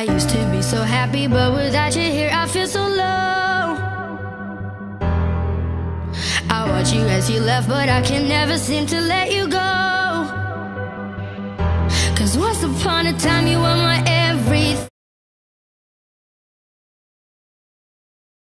I used to be so happy, but without you here, I feel so low. I watch you as you left, but I can never seem to let you go. Cause once upon a time, you were